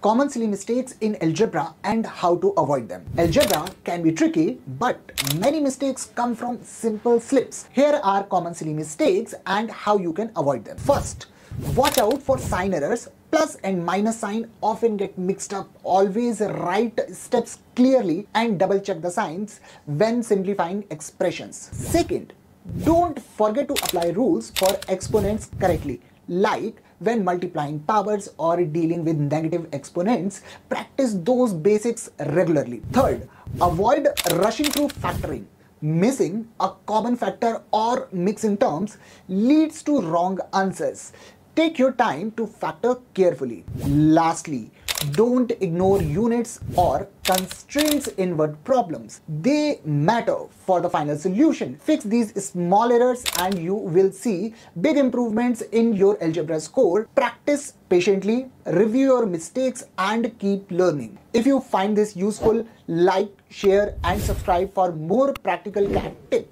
Common silly mistakes in algebra and how to avoid them. Algebra can be tricky, but many mistakes come from simple slips. Here are common silly mistakes and how you can avoid them. First, watch out for sign errors. Plus and minus sign often get mixed up. Always write steps clearly and double check the signs when simplifying expressions. Second, don't forget to apply rules for exponents correctly like when multiplying powers or dealing with negative exponents, practice those basics regularly. Third, avoid rushing through factoring. Missing a common factor or mixing terms leads to wrong answers. Take your time to factor carefully. Lastly, don't ignore units or constraints in word problems. They matter for the final solution. Fix these small errors and you will see big improvements in your algebra score. Practice patiently, review your mistakes and keep learning. If you find this useful, like, share and subscribe for more practical CAT tips.